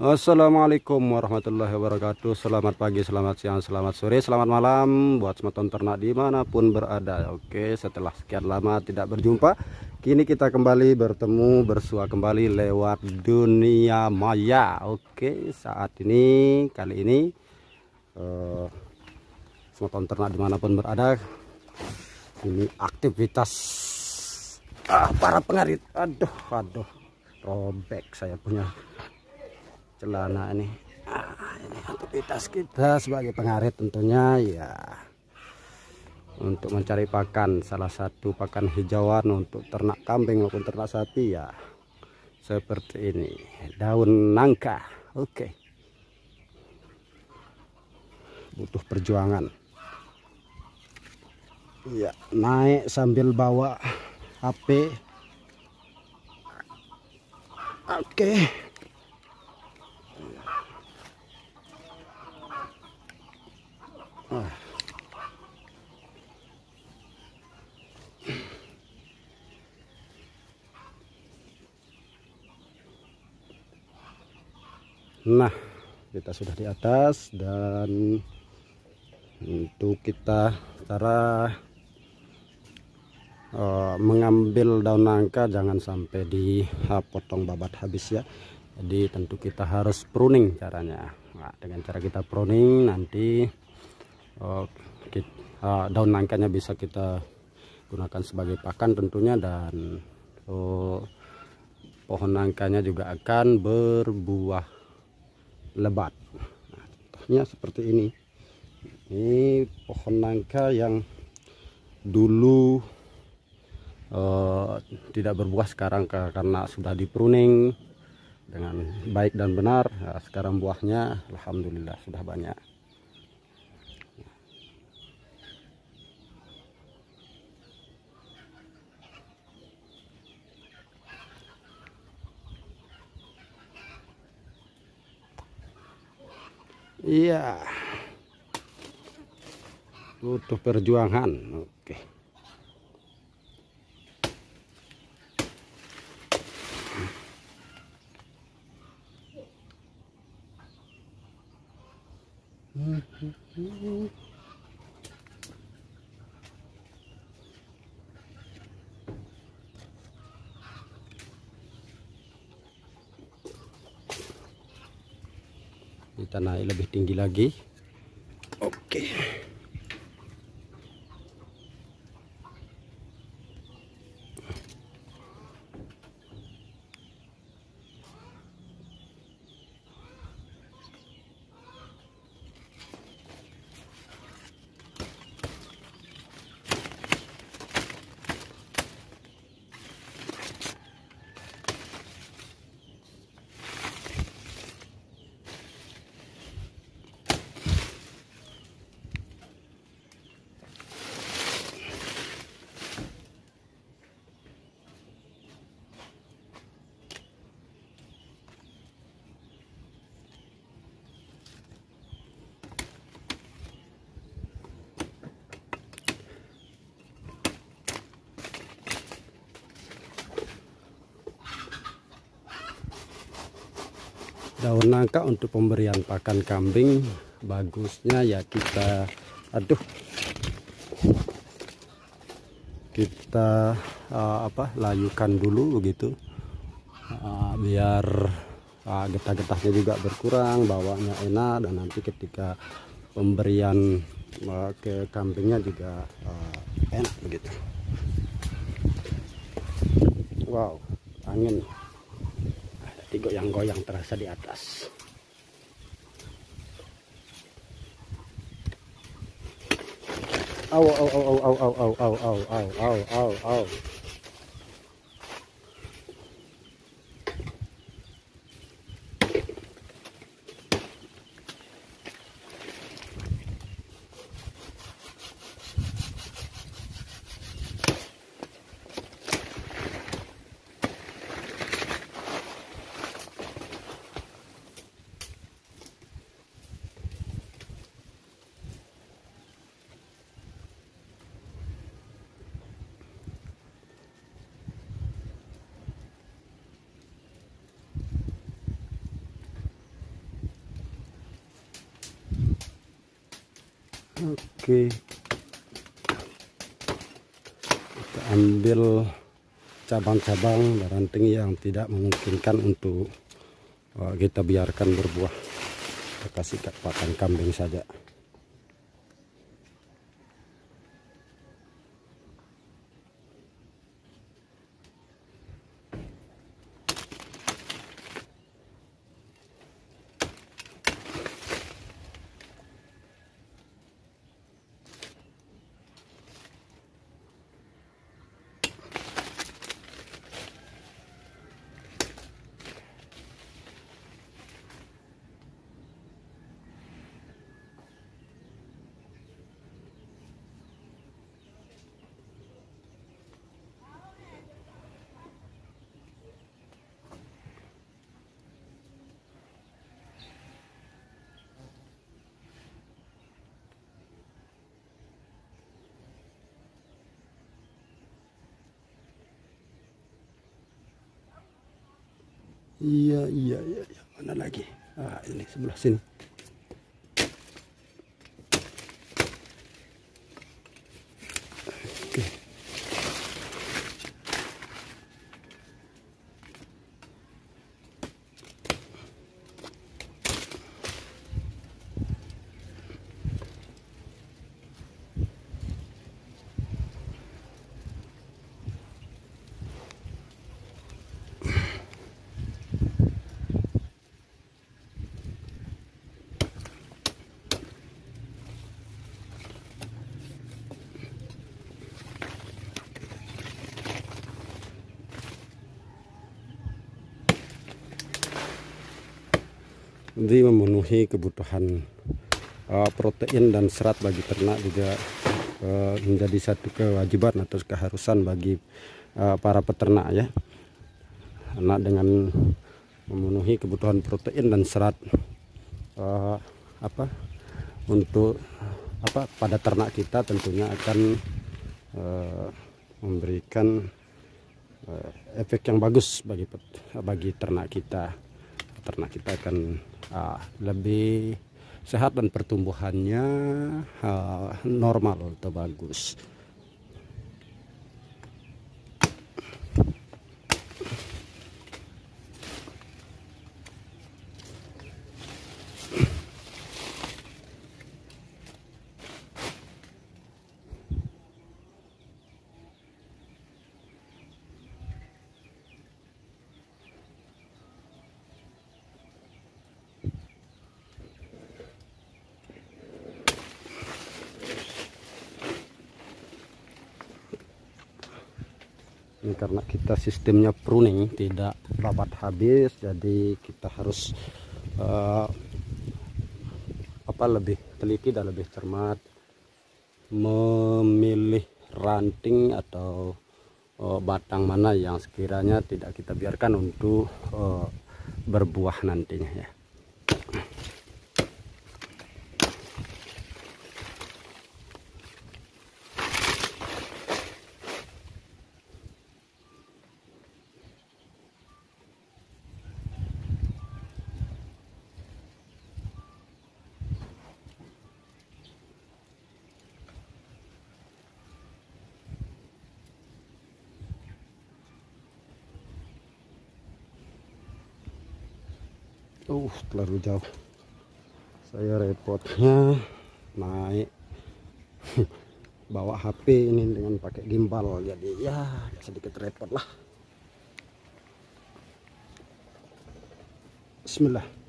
Assalamualaikum warahmatullahi wabarakatuh. Selamat pagi, selamat siang, selamat sore, selamat malam Buat semeton ternak di mana pun berada. Oke setelah sekian lama tidak berjumpa Kini kita kembali bertemu bersua kembali lewat dunia maya. Oke saat ini kali ini uh, Semeton ternak di mana pun berada Ini aktivitas ah, para pengarit. Aduh aduh robek saya punya celana ini. Nah, ini aktivitas kita sebagai pengarit tentunya ya. Untuk mencari pakan salah satu pakan hijauan untuk ternak kambing maupun ternak sapi ya. Seperti ini daun nangka. Oke. Butuh perjuangan. Ya naik sambil bawa HP oke Nah, kita sudah di atas dan untuk kita cara uh, mengambil daun nangka jangan sampai dipotong babat habis ya. Jadi tentu kita harus pruning caranya. Nah, dengan cara kita pruning nanti uh, daun nangkanya bisa kita gunakan sebagai pakan tentunya dan uh, pohon nangkanya juga akan berbuah lebat. Nah, contohnya seperti ini. Ini pohon nangka yang dulu uh, tidak berbuah sekarang karena sudah di pruning dengan baik dan benar. Nah, sekarang buahnya Alhamdulillah sudah banyak Iya. Butuh perjuangan. di tanah air lebih tinggi lagi. Daun nangka untuk pemberian pakan kambing. Bagusnya ya kita aduh. Kita uh, apa layukan dulu begitu. Uh, biar uh, getah-getahnya juga berkurang bawanya enak. Dan nanti ketika pemberian uh, ke kambingnya juga uh, enak begitu. Wow angin digoyang-goyang terasa di atas. Au au au au au au au au au au au oke. Kita ambil cabang-cabang ranting yang tidak memungkinkan untuk uh, kita biarkan berbuah. Kita kasih pakan kambing saja Iya, iya, iya, iya. Mana lagi? Ah, ini sebelah sini. Jadi memenuhi kebutuhan uh, protein dan serat bagi ternak juga uh, menjadi satu kewajiban atau keharusan bagi uh, para peternak ya. Karena dengan memenuhi kebutuhan protein dan serat uh, apa untuk apa pada ternak kita tentunya akan uh, memberikan uh, efek yang bagus bagi bagi ternak kita ternak kita akan uh, lebih sehat dan pertumbuhannya uh, normal atau bagus. Ini karena kita sistemnya pruning tidak rapat habis jadi kita harus uh, apa lebih teliti dan lebih cermat. Memilih ranting atau uh, batang mana yang sekiranya tidak kita biarkan untuk uh, berbuah nantinya ya uh terlalu jauh saya repotnya naik. Bawa HP ini dengan pakai gimbal jadi ya sedikit repot lah. Bismillah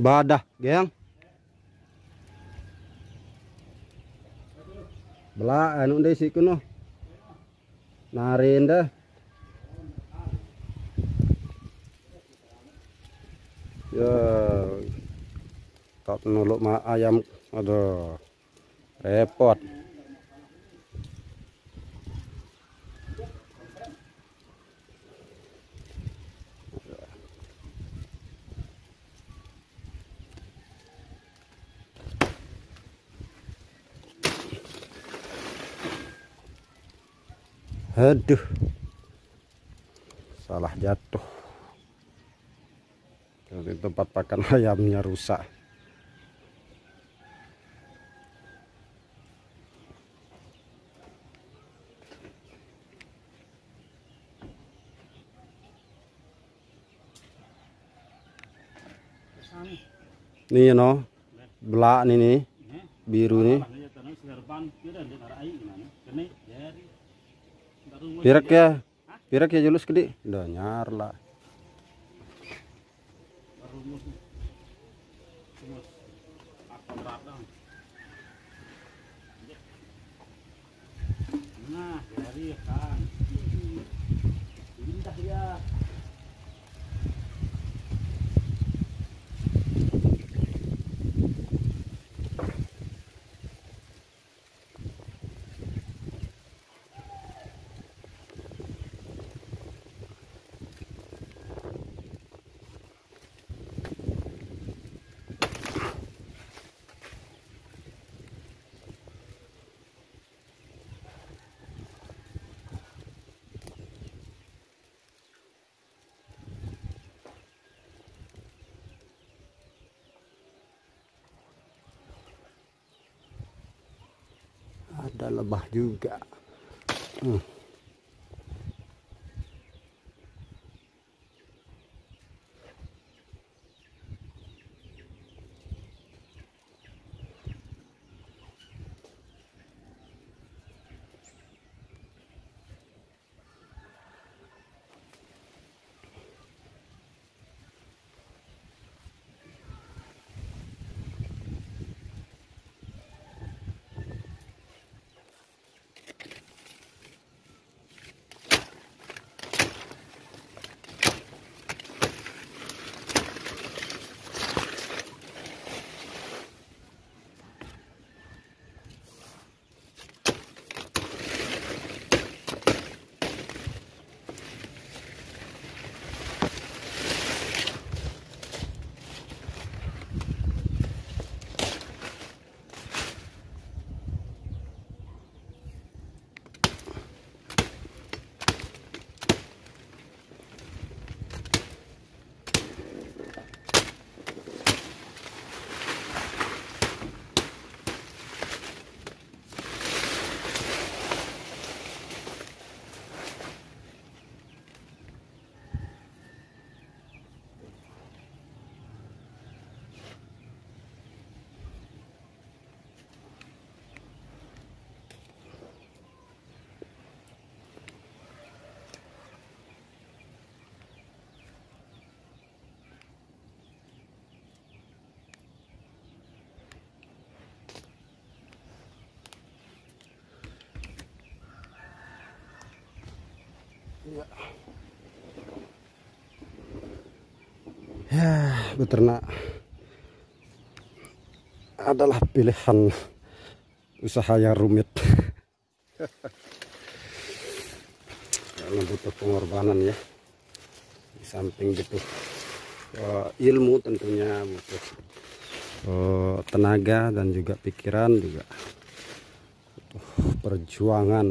Badah, geng. Bela anu deh sih kuno. Narin dah. Ya. Tak nuluk ma ayam aduh. Repot. Aduh. Salah jatuh. Jadi tempat pakan ayamnya rusak. Nih no belak nih nih biru nih pirak ya pirak ya julus gede udah nyar lah Nah, dari kan. Indah ya. Ada lebah juga hmm. Ya. Ya, beternak adalah pilihan usaha yang rumit. Karena butuh pengorbanan ya. Di samping butuh uh, ilmu tentunya butuh uh, tenaga dan juga pikiran juga perjuangan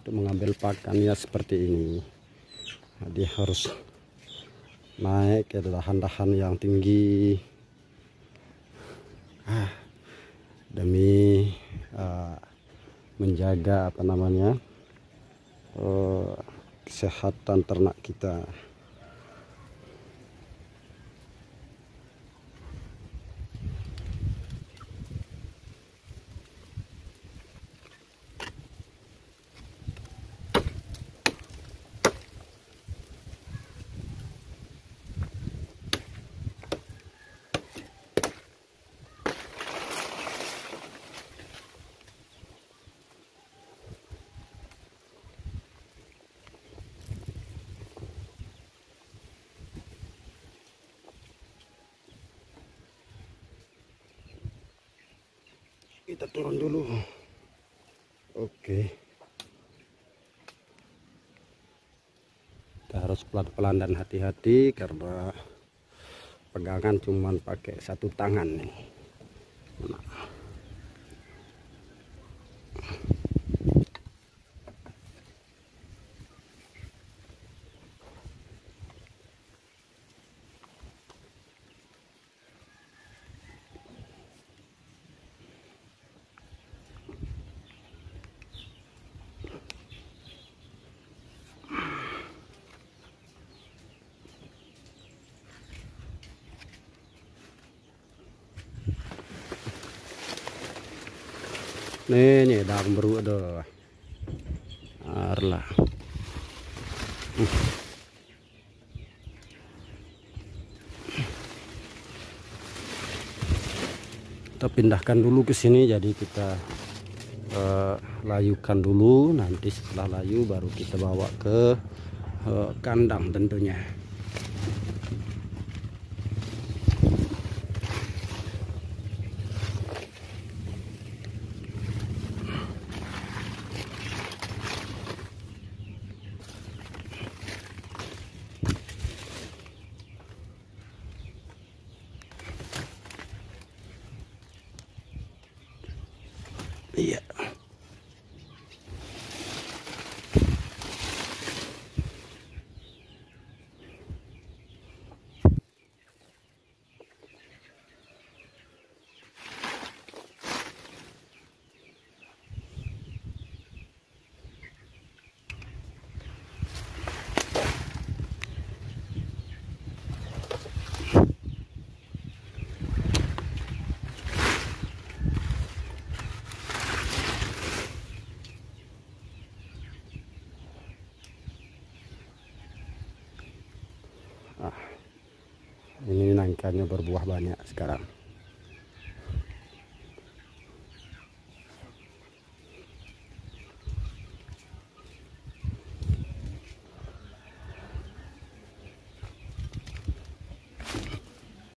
untuk mengambil pakannya seperti ini. Dia harus naik ke dahan-dahan yang tinggi ah, demi uh, menjaga apa namanya uh, kesehatan ternak kita. Kita turun dulu. Oke. Kita harus pelan-pelan dan hati-hati karena pegangan cuman pakai satu tangan nih. Nah. Nih nih dang beru ada arlah uh. kita pindahkan dulu ke sini jadi kita uh, layukan dulu. Nanti setelah layu baru kita bawa ke uh, kandang tentunya Iya. Ini nangkanya berbuah banyak sekarang